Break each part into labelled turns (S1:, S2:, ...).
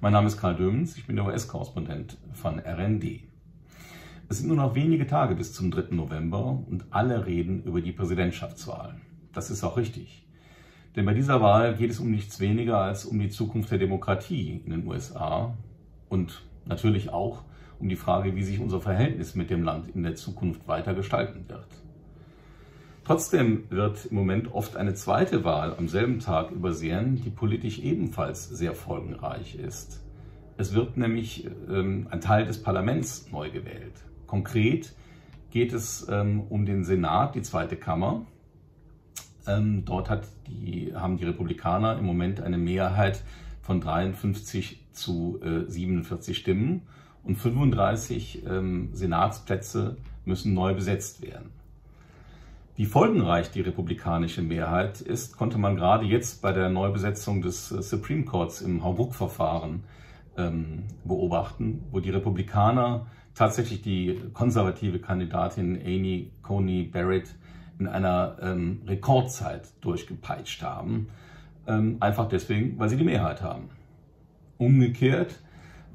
S1: Mein Name ist Karl Dömens, ich bin der US-Korrespondent von RND. Es sind nur noch wenige Tage bis zum 3. November und alle reden über die Präsidentschaftswahl. Das ist auch richtig. Denn bei dieser Wahl geht es um nichts weniger als um die Zukunft der Demokratie in den USA und natürlich auch um die Frage, wie sich unser Verhältnis mit dem Land in der Zukunft weiter gestalten wird. Trotzdem wird im Moment oft eine zweite Wahl am selben Tag übersehen, die politisch ebenfalls sehr folgenreich ist. Es wird nämlich ähm, ein Teil des Parlaments neu gewählt. Konkret geht es ähm, um den Senat, die zweite Kammer. Ähm, dort die, haben die Republikaner im Moment eine Mehrheit von 53 zu äh, 47 Stimmen und 35 ähm, Senatsplätze müssen neu besetzt werden. Wie folgenreich die republikanische Mehrheit ist, konnte man gerade jetzt bei der Neubesetzung des äh, Supreme Courts im Hauruck-Verfahren ähm, beobachten, wo die Republikaner tatsächlich die konservative Kandidatin Amy Coney Barrett in einer ähm, Rekordzeit durchgepeitscht haben. Ähm, einfach deswegen, weil sie die Mehrheit haben. Umgekehrt,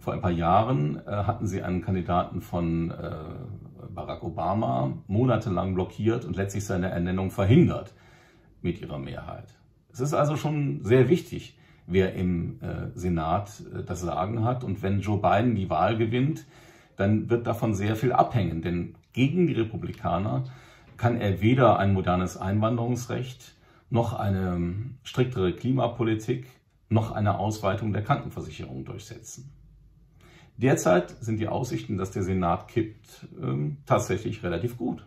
S1: vor ein paar Jahren äh, hatten sie einen Kandidaten von äh, Barack Obama monatelang blockiert und letztlich seine Ernennung verhindert mit ihrer Mehrheit. Es ist also schon sehr wichtig, wer im äh, Senat äh, das Sagen hat. Und wenn Joe Biden die Wahl gewinnt, dann wird davon sehr viel abhängen. Denn gegen die Republikaner kann er weder ein modernes Einwanderungsrecht noch eine ähm, striktere Klimapolitik noch eine Ausweitung der Krankenversicherung durchsetzen. Derzeit sind die Aussichten, dass der Senat kippt, ähm, tatsächlich relativ gut.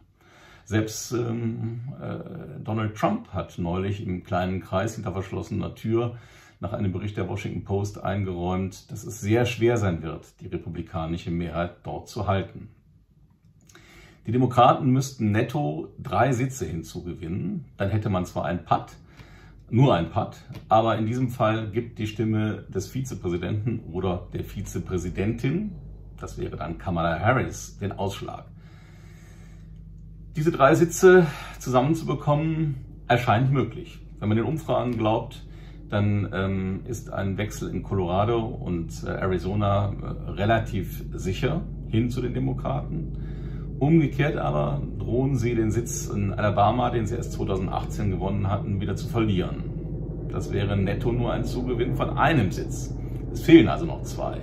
S1: Selbst ähm, äh, Donald Trump hat neulich im kleinen Kreis hinter verschlossener Tür nach einem Bericht der Washington Post eingeräumt, dass es sehr schwer sein wird, die republikanische Mehrheit dort zu halten. Die Demokraten müssten netto drei Sitze hinzugewinnen. Dann hätte man zwar ein Patt, nur ein Patt, aber in diesem Fall gibt die Stimme des Vizepräsidenten oder der Vizepräsidentin, das wäre dann Kamala Harris, den Ausschlag. Diese drei Sitze zusammenzubekommen, erscheint möglich. Wenn man den Umfragen glaubt, dann ähm, ist ein Wechsel in Colorado und äh, Arizona äh, relativ sicher hin zu den Demokraten. Umgekehrt aber drohen sie den Sitz in Alabama, den sie erst 2018 gewonnen hatten, wieder zu verlieren. Das wäre netto nur ein Zugewinn von einem Sitz. Es fehlen also noch zwei.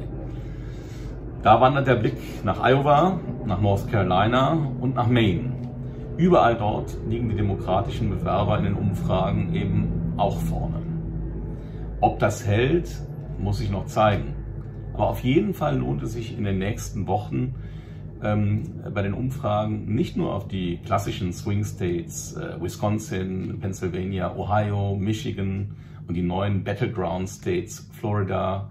S1: Da wandert der Blick nach Iowa, nach North Carolina und nach Maine. Überall dort liegen die demokratischen Bewerber in den Umfragen eben auch vorne. Ob das hält, muss sich noch zeigen. Aber auf jeden Fall lohnt es sich in den nächsten Wochen, ähm, bei den Umfragen nicht nur auf die klassischen Swing States, äh, Wisconsin, Pennsylvania, Ohio, Michigan und die neuen Battleground States, Florida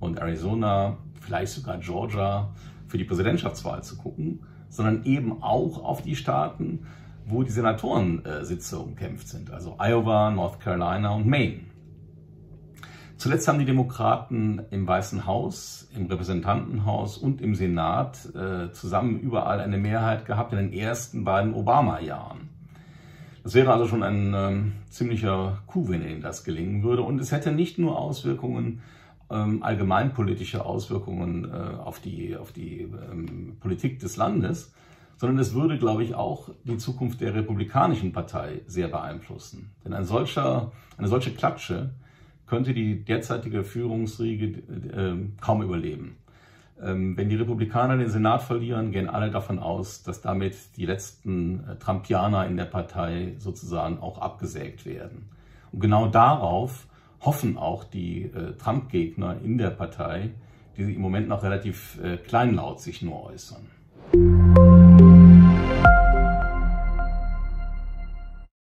S1: und Arizona, vielleicht sogar Georgia, für die Präsidentschaftswahl zu gucken, sondern eben auch auf die Staaten, wo die Senatorensitze umkämpft sind, also Iowa, North Carolina und Maine. Zuletzt haben die Demokraten im Weißen Haus, im Repräsentantenhaus und im Senat äh, zusammen überall eine Mehrheit gehabt in den ersten beiden Obama-Jahren. Das wäre also schon ein ähm, ziemlicher Coup, wenn ihnen das gelingen würde. Und es hätte nicht nur Auswirkungen, ähm, allgemeinpolitische Auswirkungen äh, auf die, auf die ähm, Politik des Landes, sondern es würde, glaube ich, auch die Zukunft der Republikanischen Partei sehr beeinflussen. Denn ein solcher, eine solche Klatsche könnte die derzeitige Führungsriege äh, kaum überleben. Ähm, wenn die Republikaner den Senat verlieren, gehen alle davon aus, dass damit die letzten äh, Trumpianer in der Partei sozusagen auch abgesägt werden. Und genau darauf hoffen auch die äh, Trump-Gegner in der Partei, die im Moment noch relativ äh, kleinlaut sich nur äußern.